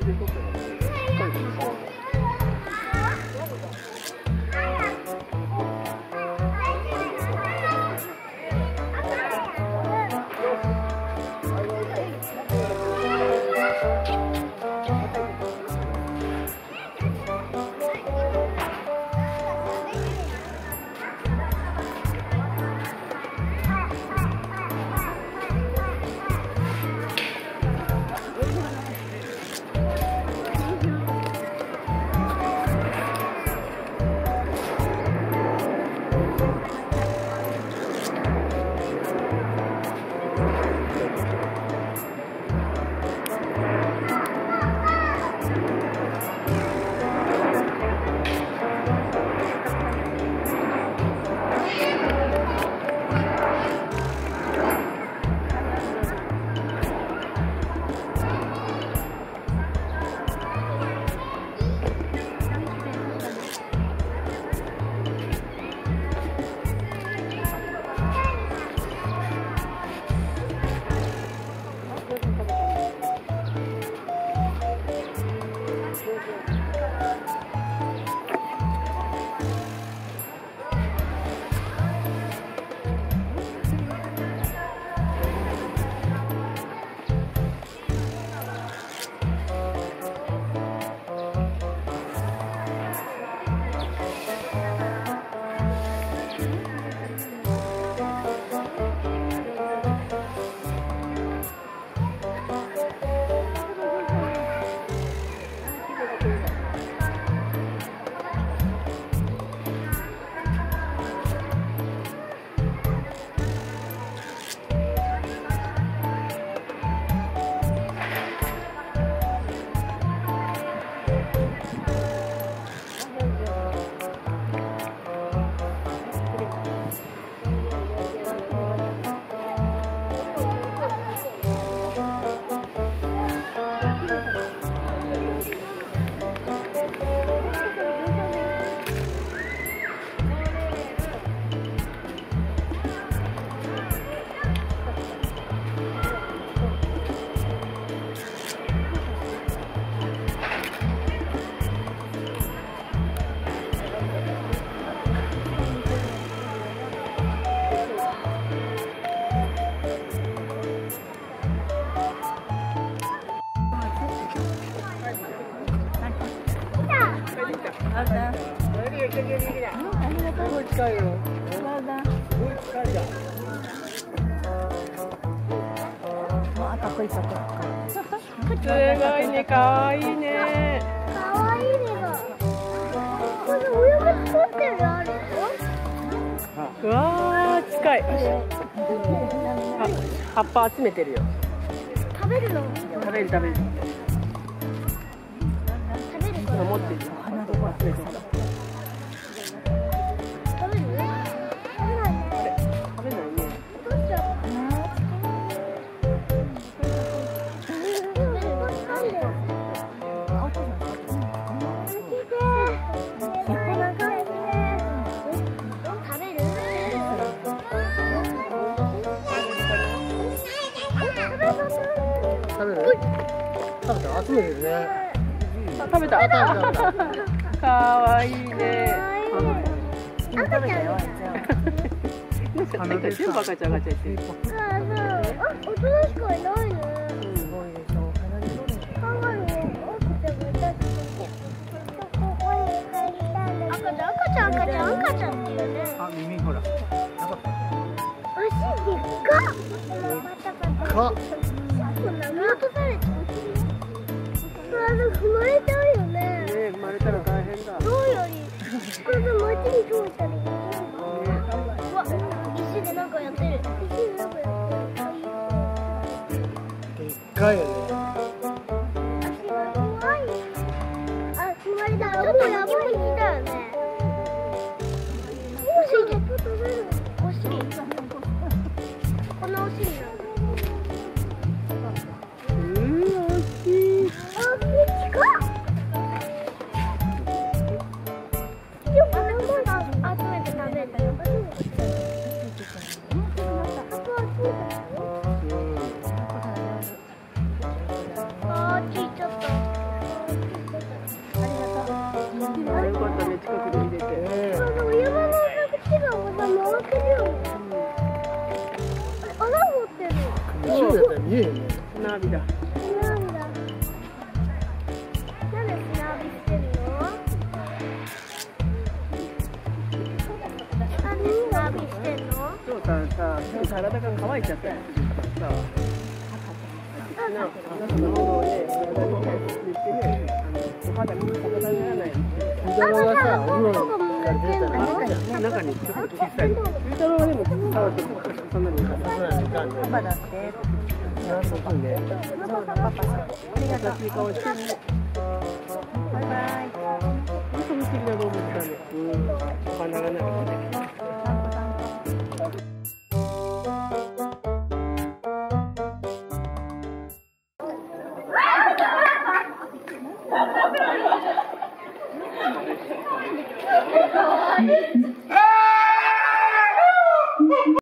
Gracias. 近いよ。あ、かっこいいかっこいい。すごい。ね、可愛いね。可愛い。ね。うわ、近い。あ、葉っぱ集めてるよ。食べるの。食べる食べる。食べる持ってる。花どこ集めてる。食べた。集めて。食べた。食べた。可愛いね。赤ちゃんみたい。全部赤ちゃん赤ちゃん言ってる。あ、そう。あ、大人しかいないね。すごいでしょ。鼻で取るんだよ。カンガルー赤ちゃんってここに入りたいんだ赤ちゃん赤ちゃん赤ちゃん赤ちゃんってい。うねあ、耳ほら。なかった。足でっかっ踏まれちゃうよね。ね、生まれたら大変だ。どうよりこれに通ったりうわ石でなんかやってる。石でなんかやってる。でっかいよね。後ろやったら見えへんね。ナビだ。なんだ。なんで砂浴びしてるの？なんで砂浴びしてんの？そうさ、さ、体が乾いちゃったよ。さあ。な、あなたのものをね、中にちょっと小さい。ゆうたろうはでも、触ると、そんなに。いかない。そうやねいかんね。パパだって。なんとかね。そうだ、パパさん。ありがとう。優しい顔してるね。バイバイ。what?